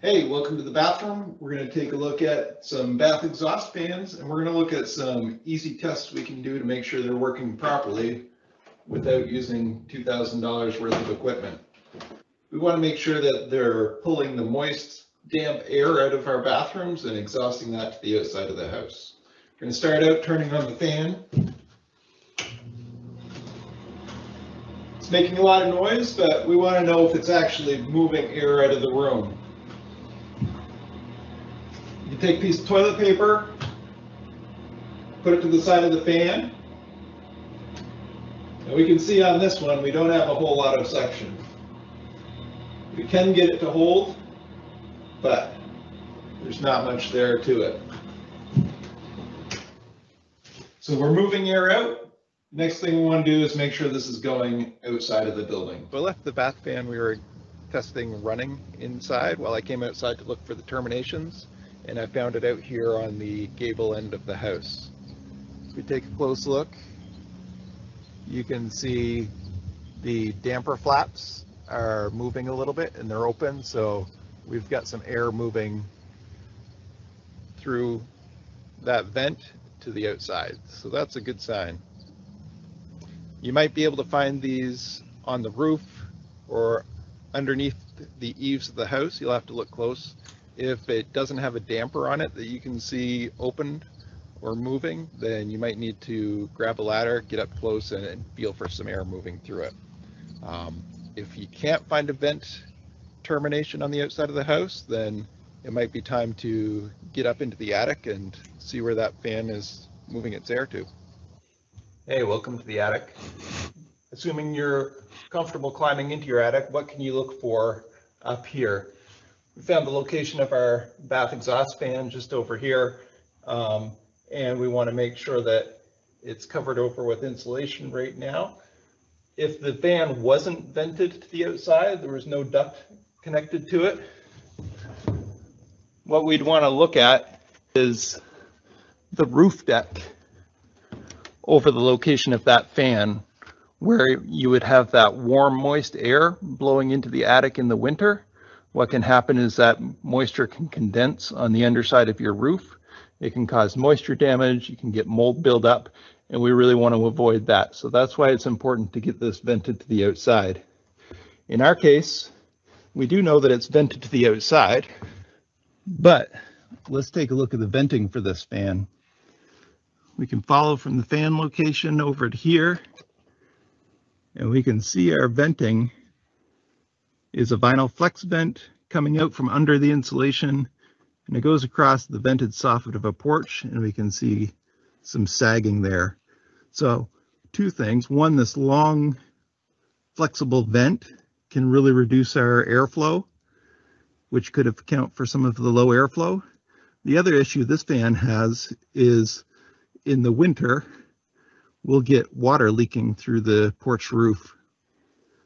Hey, welcome to the bathroom. We're going to take a look at some bath exhaust fans and we're going to look at some easy tests we can do to make sure they're working properly without using $2,000 worth of equipment. We want to make sure that they're pulling the moist, damp air out of our bathrooms and exhausting that to the outside of the house. We're going to start out turning on the fan. It's making a lot of noise, but we want to know if it's actually moving air out of the room. You take a piece of toilet paper, put it to the side of the fan. And we can see on this one, we don't have a whole lot of suction. We can get it to hold, but there's not much there to it. So we're moving air out. Next thing we want to do is make sure this is going outside of the building. I left the bath fan we were testing running inside while I came outside to look for the terminations and I found it out here on the gable end of the house. If we take a close look, you can see the damper flaps are moving a little bit and they're open, so we've got some air moving through that vent to the outside. So that's a good sign. You might be able to find these on the roof or underneath the eaves of the house. You'll have to look close. If it doesn't have a damper on it that you can see opened or moving, then you might need to grab a ladder, get up close and, feel for some air moving through it. Um, if you can't find a vent termination on the outside of the house, then it might be time to get up into the attic and see where that fan is moving its air to. Hey, welcome to the attic. Assuming you're comfortable climbing into your attic, what can you look for up here? We found the location of our bath exhaust fan just over here. Um, and we want to make sure that it's covered over with insulation right now. If the fan wasn't vented to the outside, there was no duct connected to it, what we'd want to look at is the roof deck over the location of that fan where you would have that warm, moist air blowing into the attic in the winter. What can happen is that moisture can condense on the underside of your roof. It can cause moisture damage, you can get mold buildup, and we really want to avoid that. So that's why it's important to get this vented to the outside. In our case, we do know that it's vented to the outside, but let's take a look at the venting for this fan. We can follow from the fan location over to here, and we can see our venting is a vinyl flex vent coming out from under the insulation, and it goes across the vented soffit of a porch, and we can see some sagging there. So two things. One, this long flexible vent can really reduce our airflow, which could account for some of the low airflow. The other issue this fan has is in the winter, we'll get water leaking through the porch roof.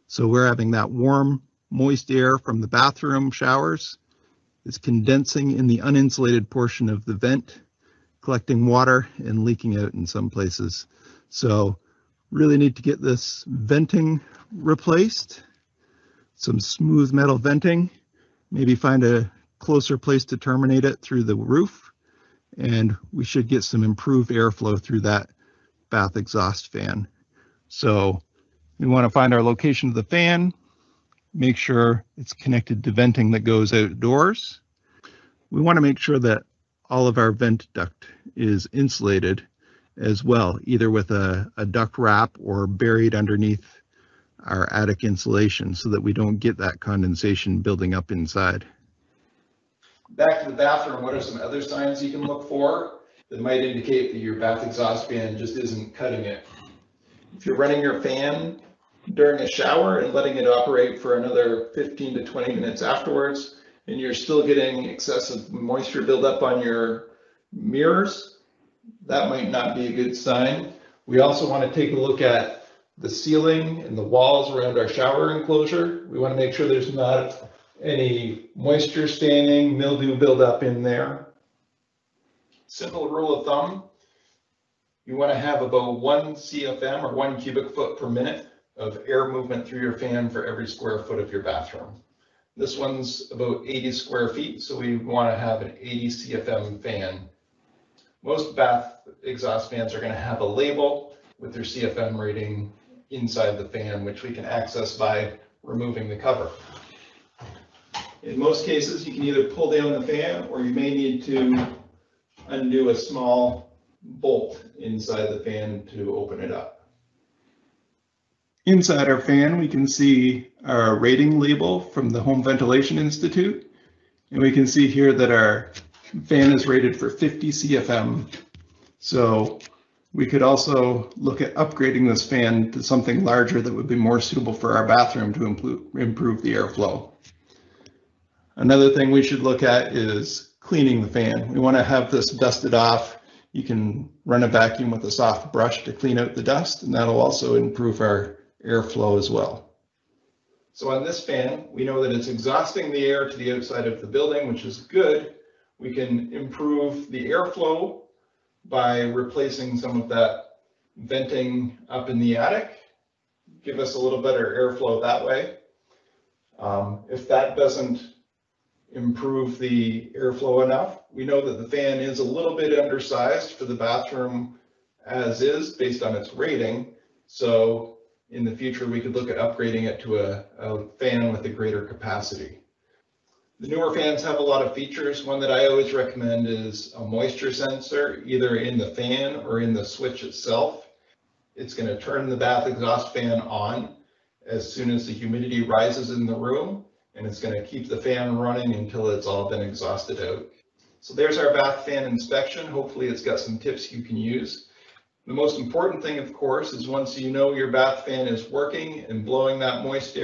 So we're having that warm, moist air from the bathroom showers is condensing in the uninsulated portion of the vent, collecting water and leaking out in some places. So really need to get this venting replaced, some smooth metal venting, maybe find a closer place to terminate it through the roof, and we should get some improved airflow through that bath exhaust fan. So we want to find our location of the fan, make sure it's connected to venting that goes outdoors. We want to make sure that all of our vent duct is insulated as well, either with a, a duct wrap or buried underneath our attic insulation so that we don't get that condensation building up inside. Back to the bathroom, what are some other signs you can look for that might indicate that your bath exhaust fan just isn't cutting it? If you're running your fan during a shower and letting it operate for another 15 to 20 minutes afterwards, and you're still getting excessive moisture buildup on your mirrors, that might not be a good sign. We also want to take a look at the ceiling and the walls around our shower enclosure. We want to make sure there's not any moisture staining, mildew buildup in there. Simple rule of thumb, you want to have about one CFM or one cubic foot per minute of air movement through your fan for every square foot of your bathroom. This one's about 80 square feet, so we want to have an 80 CFM fan. Most bath exhaust fans are going to have a label with their CFM rating inside the fan, which we can access by removing the cover. In most cases, you can either pull down the fan or you may need to undo a small bolt inside the fan to open it up. Inside our fan, we can see our rating label from the Home Ventilation Institute. And we can see here that our fan is rated for 50 CFM. So we could also look at upgrading this fan to something larger that would be more suitable for our bathroom to improve, the airflow. Another thing we should look at is cleaning the fan. We want to have this dusted off. You can run a vacuum with a soft brush to clean out the dust, and that'll also improve our airflow as well. So on this fan, we know that it's exhausting the air to the outside of the building, which is good. We can improve the airflow by replacing some of that venting up in the attic, give us a little better airflow that way. Um, if that doesn't improve the airflow enough, we know that the fan is a little bit undersized for the bathroom as is based on its rating. So in the future, we could look at upgrading it to a, a fan with a greater capacity. The newer fans have a lot of features. One that I always recommend is a moisture sensor, either in the fan or in the switch itself. It's going to turn the bath exhaust fan on as soon as the humidity rises in the room, and it's going to keep the fan running until it's all been exhausted out. So there's our bath fan inspection. Hopefully it's got some tips you can use. The most important thing, of course, is once you know your bath fan is working and blowing that moist air